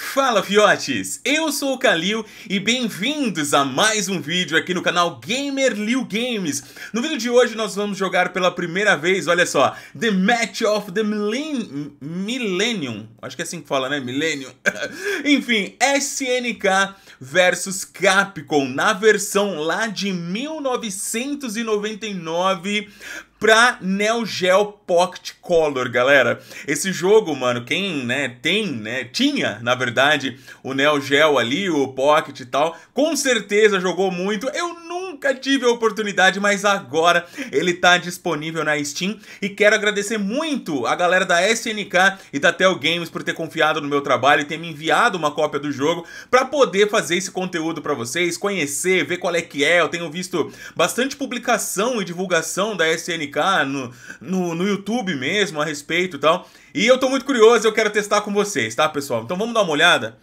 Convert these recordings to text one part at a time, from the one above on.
Fala fiotes, eu sou o Kalil e bem-vindos a mais um vídeo aqui no canal Gamer Liu Games. No vídeo de hoje nós vamos jogar pela primeira vez, olha só, The Match of the Millen... Millennium, acho que é assim que fala, né? Millennium. Enfim, SNK versus Capcom na versão lá de 1999 pra Neo Geo Pocket Color, galera. Esse jogo, mano, quem, né, tem, né, tinha, na verdade, o Neo Geo ali, o Pocket e tal, com certeza jogou muito. Eu nunca tive a oportunidade, mas agora ele tá disponível na Steam e quero agradecer muito a galera da SNK e da Tel Games por ter confiado no meu trabalho e ter me enviado uma cópia do jogo para poder fazer esse conteúdo para vocês, conhecer, ver qual é que é. Eu tenho visto bastante publicação e divulgação da SNK no, no, no YouTube mesmo a respeito e tal. E eu tô muito curioso, eu quero testar com vocês, tá, pessoal? Então vamos dar uma olhada.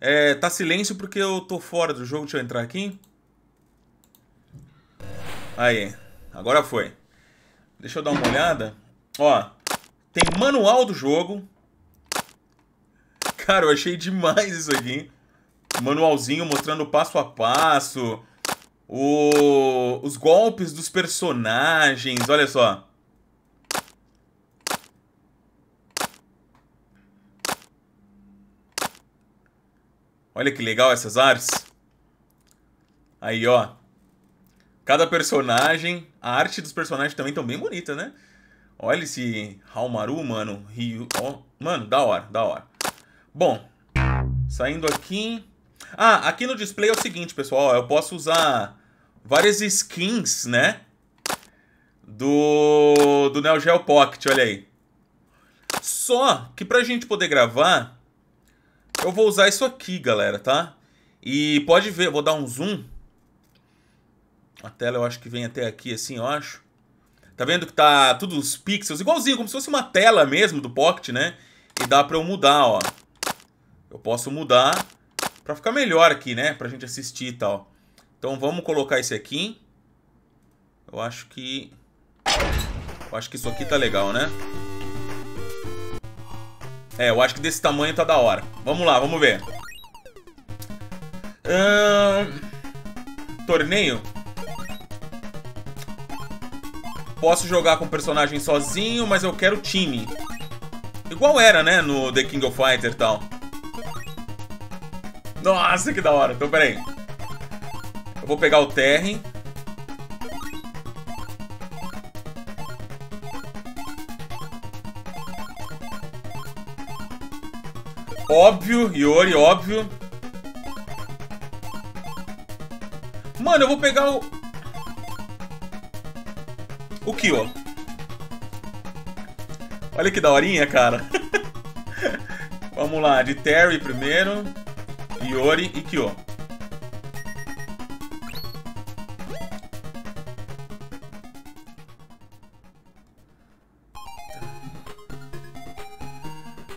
É, tá silêncio porque eu tô fora do jogo, deixa eu entrar aqui. Aí, agora foi. Deixa eu dar uma olhada. Ó, tem manual do jogo. Cara, eu achei demais isso aqui. Manualzinho mostrando passo a passo o, os golpes dos personagens, olha só. Olha que legal essas artes. Aí, ó. Cada personagem, a arte dos personagens também estão bem bonita, né? Olha esse Haumaru, mano. Ryu, ó. Mano, da hora, da hora. Bom, saindo aqui... Ah, aqui no display é o seguinte, pessoal. Eu posso usar várias skins, né? Do, do Neo Geo Pocket, olha aí. Só que pra gente poder gravar, eu vou usar isso aqui, galera, tá? E pode ver, vou dar um zoom. A tela eu acho que vem até aqui assim, eu acho. Tá vendo que tá tudo os pixels, igualzinho, como se fosse uma tela mesmo do Pocket, né? E dá pra eu mudar, ó. Eu posso mudar pra ficar melhor aqui, né? Pra gente assistir e tal. Então vamos colocar esse aqui. Eu acho que... Eu acho que isso aqui tá legal, né? É, eu acho que desse tamanho tá da hora. Vamos lá, vamos ver. Torneio. Posso jogar com o personagem sozinho, mas eu quero time. Igual era, né, no The King of Fighter e tal. Nossa, que da hora. Então, peraí. Eu vou pegar o Terry. Óbvio, Yori, óbvio. Mano, eu vou pegar o... O Kyo. Olha que daorinha, cara. Vamos lá, de Terry primeiro. Yori e Kyo.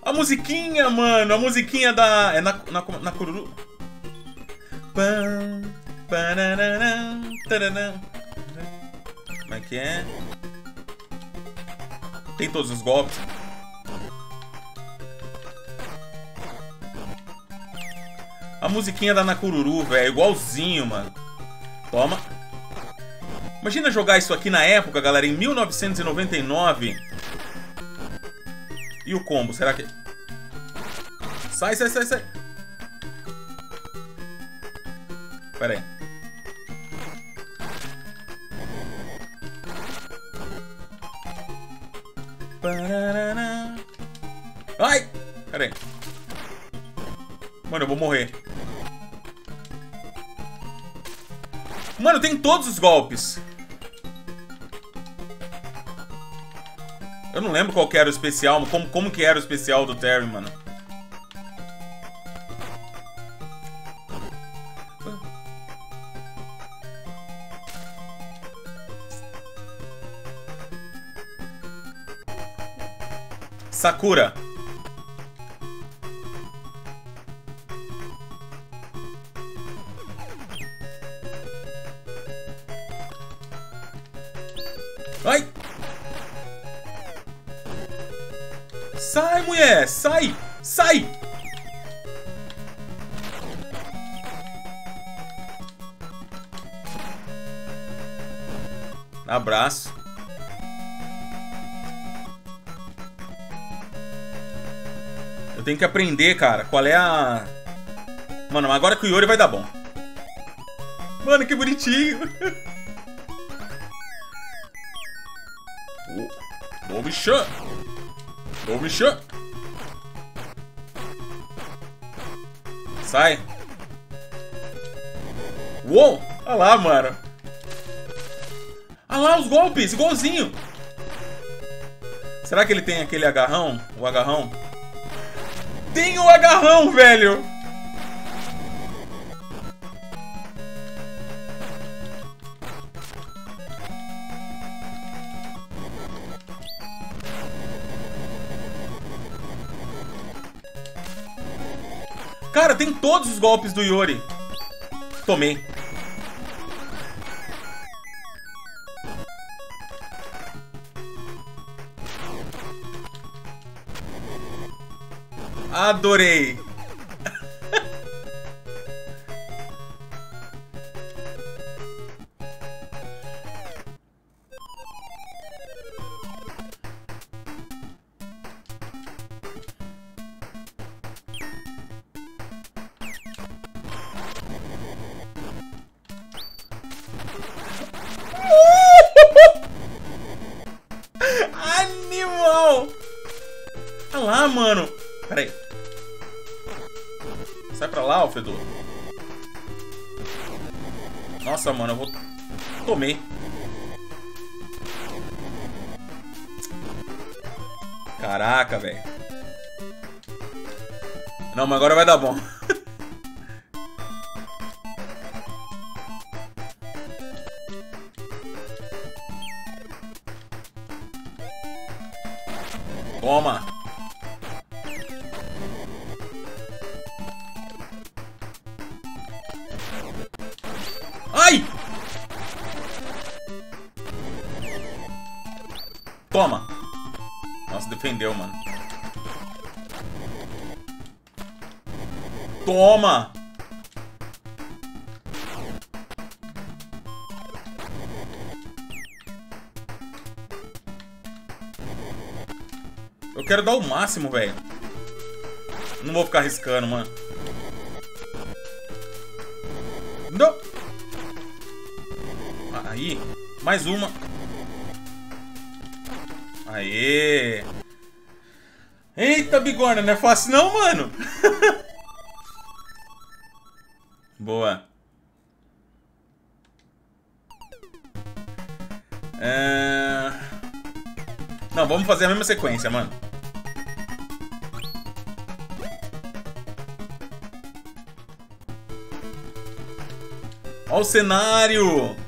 A musiquinha, mano, a musiquinha da... É na, na, na Cururu... Como que é? Tem todos os golpes. A musiquinha da Nakururu, velho, igualzinho, mano. Toma. Imagina jogar isso aqui na época, galera, em 1999. E o combo, será que... Sai, sai, sai, sai. Pera aí. Ai! Pera aí. Mano, eu vou morrer. Mano, tem todos os golpes. Eu não lembro qual era o especial, como, como que era o especial do Terry, mano. Sakura. Ai! Sai, mulher! Sai! Sai! Abraço. Eu tenho que aprender, cara, qual é a... Mano, agora que o Yori vai dar bom. Mano, que bonitinho. Ô, bichão. Ô, bichão. Sai. Uou! Olha lá, mano. Olha lá os golpes, igualzinho. Será que ele tem aquele agarrão? O agarrão? Tem o agarrão, velho! Cara, tem todos os golpes do Yori. Tomei. Adorei. Animal! Olha lá, mano. Lá, Alfredo. Nossa, mano, eu vou... Tomei. Caraca, velho. Não, mas agora vai dar bom. Ai! Toma. Nossa, defendeu, mano. Toma! Eu quero dar o máximo, velho. Não vou ficar arriscando, mano. Aí. Mais uma. Aê. Eita, bigorna, não é fácil não, mano. Boa. É... Não, vamos fazer a mesma sequência, mano. Olha o cenário!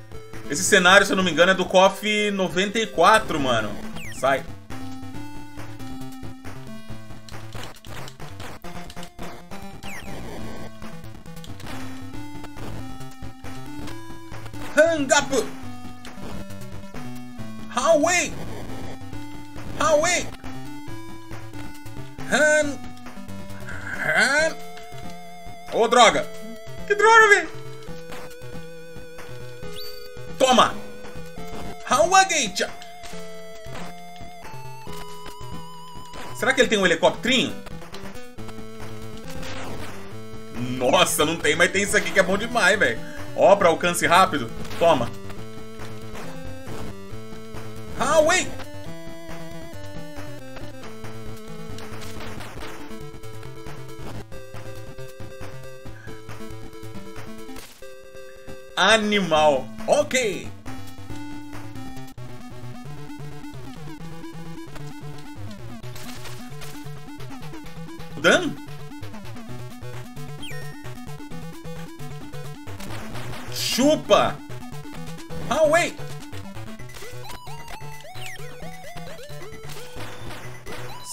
Esse cenário, se eu não me engano, é do KOF 94, mano. Sai. Hang up! Highway! Highway! Han... Han... Ô, oh, droga! Que droga, velho! Toma! Hawagate! Será que ele tem um helicóptero? Nossa, não tem, mas tem isso aqui que é bom demais, velho. Ó, pra alcance rápido. Toma. Highway! Animal. Ok. Dan? Chupa! Ah, wait!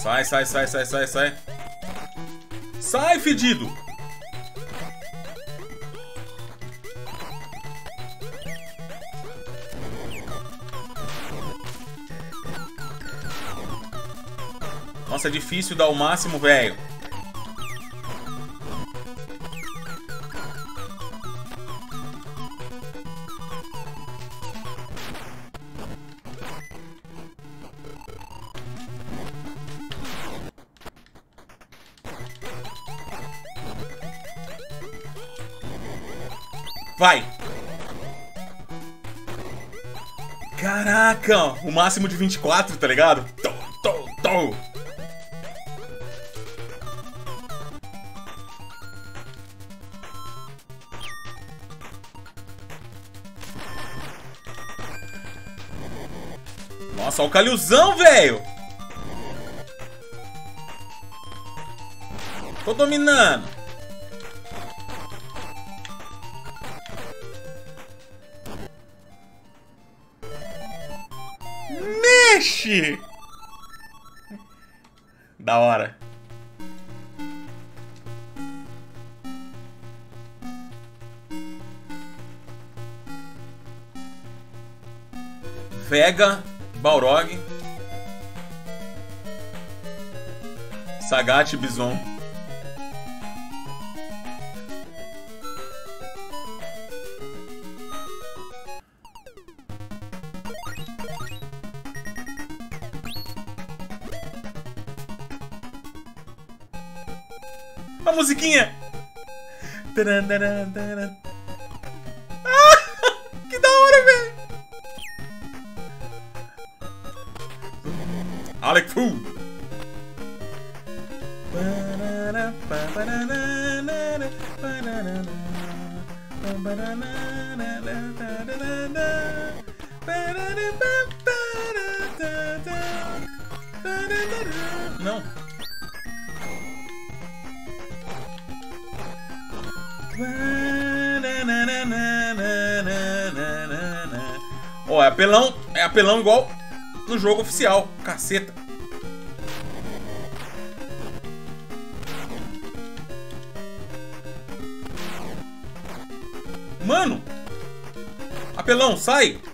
Sai, sai, sai, sai, sai, sai. Sai, fedido! Nossa, é difícil dar o máximo, velho. Vai! Caraca, o máximo de 24, tá ligado? Nossa, o Calilzão, velho! Tô dominando. Mexe! Bison. A musiquinha. Ah, que da hora, velho. Alec Fu. Não. Ó, oh, é apelão, é apelão igual no jogo oficial, caceta. Mano! Apelão, sai!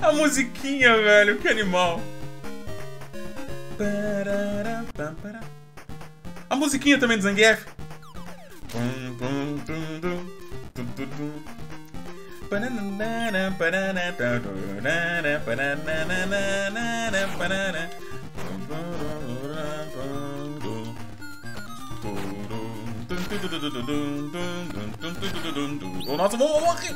A musiquinha, velho, que animal. A musiquinha também do Zangief. Nossa, vou morrer!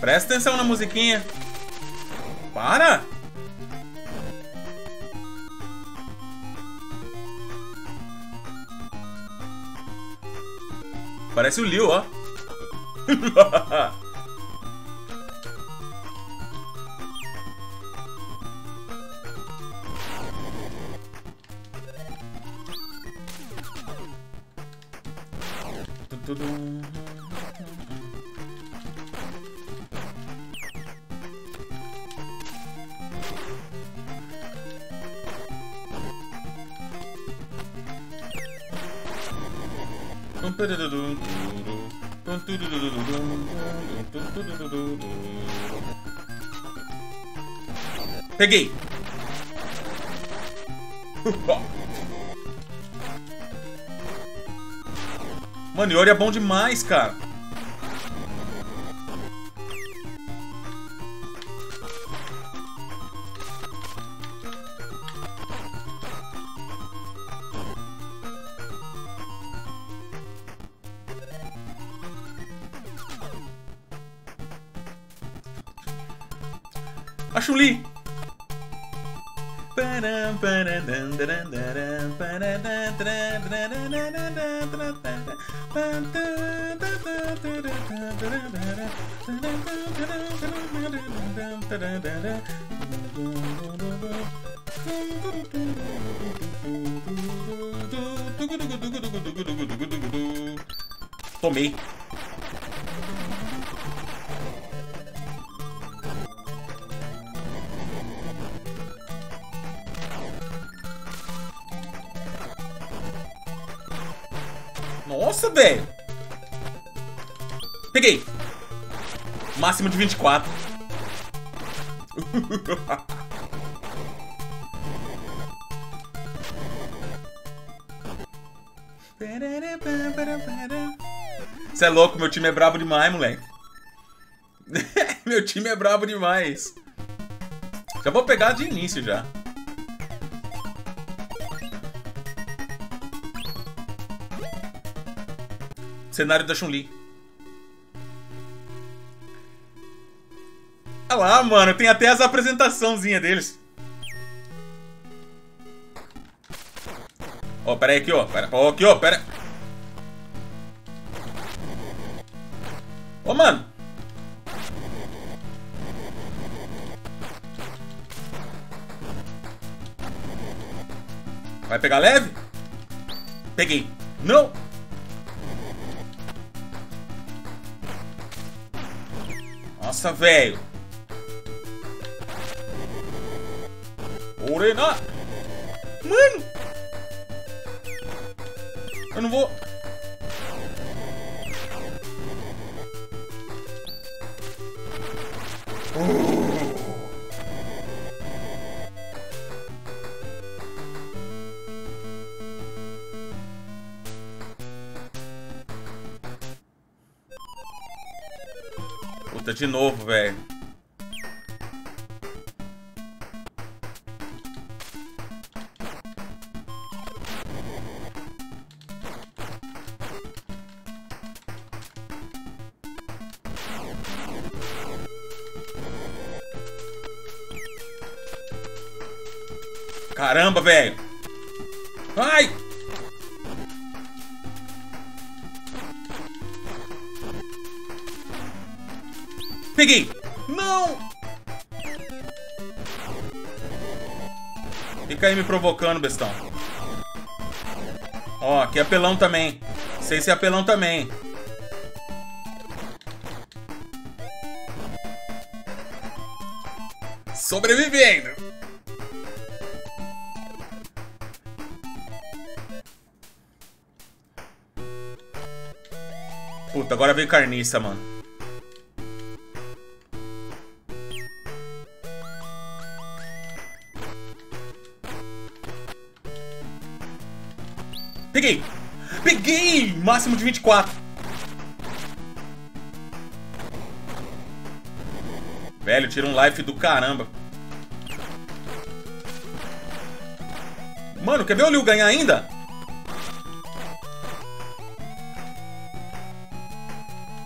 Presta atenção na musiquinha. Para! Parece o Liu, ó. Peguei! Mano, Yori é bom demais, cara. Tomei. Nossa, velho. Peguei. Máximo de 24. Você é louco, meu time é brabo demais, moleque. meu time é brabo demais. Já vou pegar de início já. Cenário da Chun-Li. Lá, mano. Tem até as apresentaçãozinhas deles. Ó, oh, pera aí aqui, ó. Pera, ó, aqui, ó, pera. Ô, oh, mano. Vai pegar leve? Peguei. Não! Nossa, velho. Orena. Mano. Eu não vou... Uh. Puta, de novo, velho. Velho. Ai! Peguei! Não! Fica aí me provocando, bestão. Ó, aqui é apelão também. Sei se é apelão também. Sobrevivendo! Agora veio carniça, mano. Peguei! Peguei! Máximo de 24. Velho, tira um life do caramba. Mano, quer ver o Liu ganhar ainda?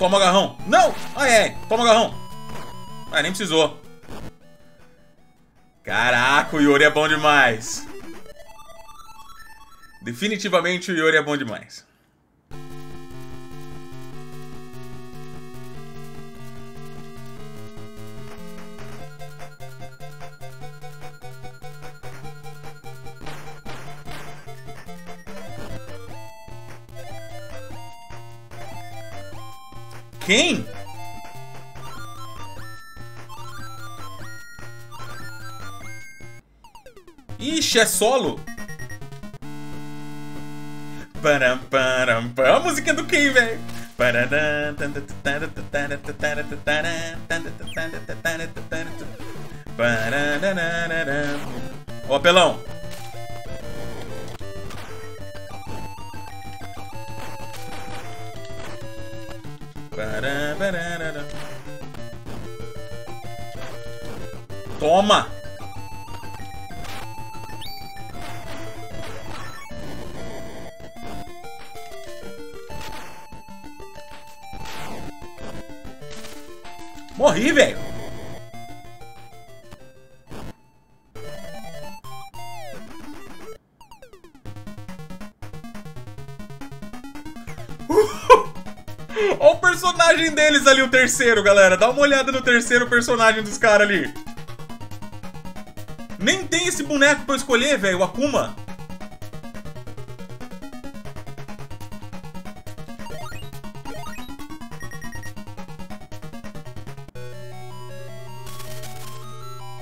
Toma agarrão. Não! Ai, ai. Toma agarrão. Ah, nem precisou. Caraca, o Yori é bom demais. Definitivamente o Yori é bom demais. Quem? Ixi, é solo? Param, param, param. A música do quem, velho? Ó, apelão. Toma! Morri, velho! Olha o personagem deles ali, o terceiro, galera. Dá uma olhada no terceiro personagem dos caras ali. Nem tem esse boneco pra eu escolher, velho, o Akuma.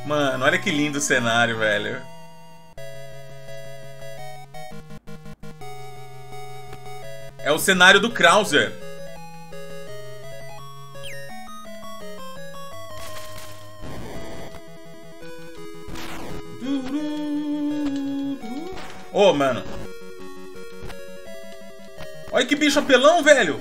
Mano, olha que lindo o cenário, velho. É o cenário do Krauser. Ô, oh, mano. Olha que bicho apelão, velho.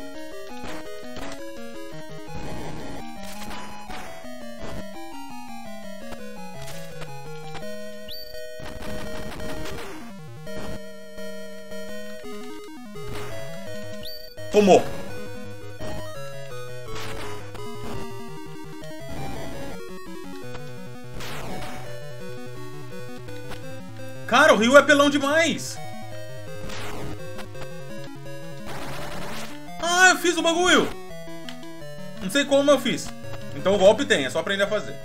Tomou. O Ryu é pelão demais. Ah, eu fiz o bagulho. Não sei como eu fiz. Então o golpe tem, é só aprender a fazer.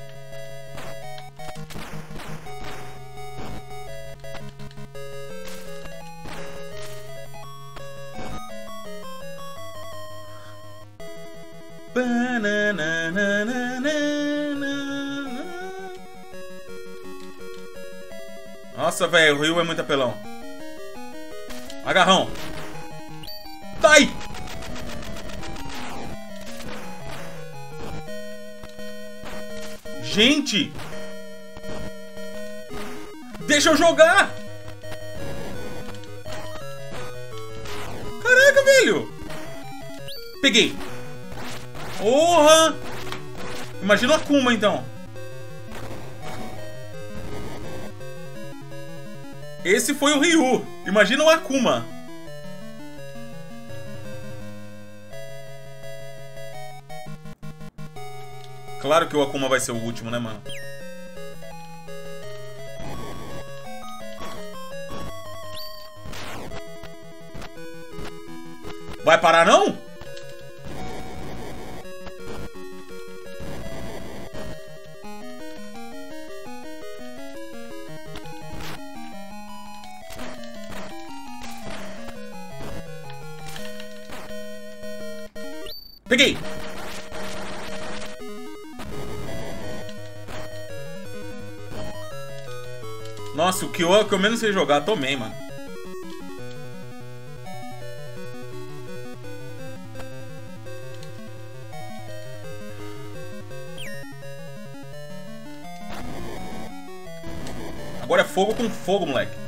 Nossa, velho, o Ryu é muito apelão. Agarrão. Sai! Gente! Deixa eu jogar! Caraca, velho! Peguei! Porra! Imagina o Akuma, então. Esse foi o Ryu. Imagina o Akuma. Claro que o Akuma vai ser o último, né, mano? Vai parar, não? Peguei! Nossa, o que eu, que eu menos sei jogar, tomei, mano. Agora é fogo com fogo, moleque.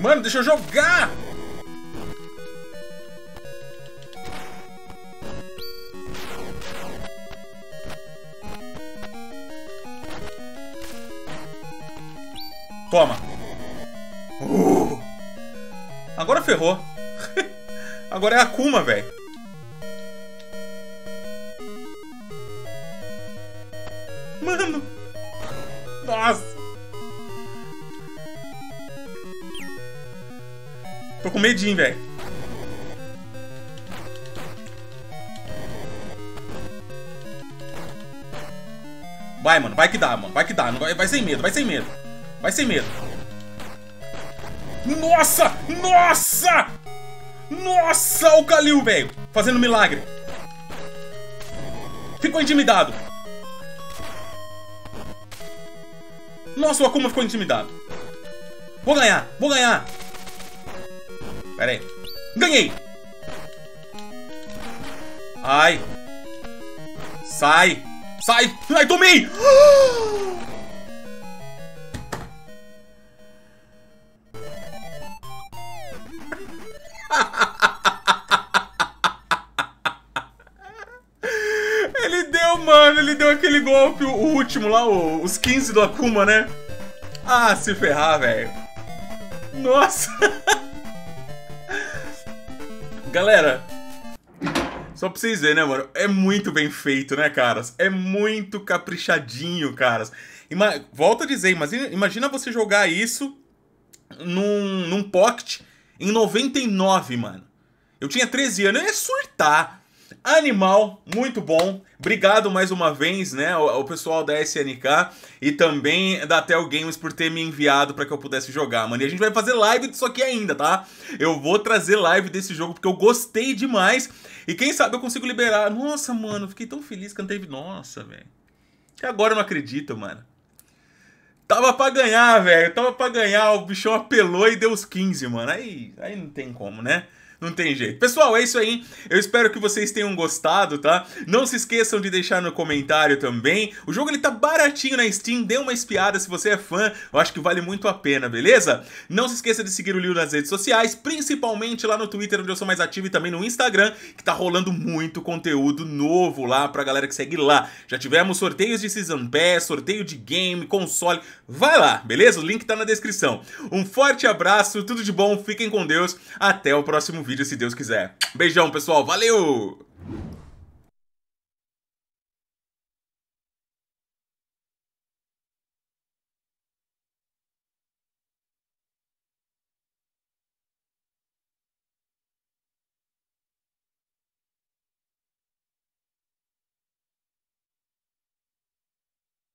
Mano, deixa eu jogar! Toma. Uh. Agora ferrou. Agora é a Akuma, velho. Com medinho, velho. Vai, mano. Vai que dá, mano. Vai que dá. Vai, vai sem medo. Vai sem medo. Vai sem medo. Nossa! Nossa! Nossa! O Kalil, velho. Fazendo milagre. Ficou intimidado. Nossa, o Akuma ficou intimidado. Vou ganhar. Vou ganhar. Pera aí. Ganhei! Ai. Sai. Sai. Ai, tomei! ele deu, mano. Ele deu aquele golpe, o último lá, os 15 do Akuma, né? Ah, se ferrar, velho. Nossa. Galera, só pra vocês verem, né, mano? É muito bem feito, né, caras? É muito caprichadinho, caras. Ima Volto a dizer, imagina, imagina você jogar isso num, num Pocket em 99, mano. Eu tinha 13 anos, eu ia surtar. Animal, muito bom. Obrigado mais uma vez, né, o, pessoal da SNK e também da Tel Games por ter me enviado para que eu pudesse jogar, mano. E a gente vai fazer live disso aqui ainda, tá? Eu vou trazer live desse jogo porque eu gostei demais e quem sabe eu consigo liberar. Nossa, mano, fiquei tão feliz que teve. Nossa, velho. Até agora eu não acredito, mano. Tava pra ganhar, velho. Tava pra ganhar. O bichão apelou e deu os 15, mano. Aí, aí não tem como, né? Não tem jeito. Pessoal, é isso aí. Eu espero que vocês tenham gostado, tá? Não se esqueçam de deixar no comentário também. O jogo ele tá baratinho na Steam, dê uma espiada se você é fã. Eu acho que vale muito a pena, beleza? Não se esqueça de seguir o Lil nas redes sociais, principalmente lá no Twitter, onde eu sou mais ativo, e também no Instagram, que tá rolando muito conteúdo novo lá pra galera que segue lá. Já tivemos sorteios de Season Pass, sorteio de game, console. Vai lá, beleza? O link tá na descrição. Um forte abraço, tudo de bom, fiquem com Deus. Até o próximo vídeo, se Deus quiser. Beijão, pessoal. Valeu!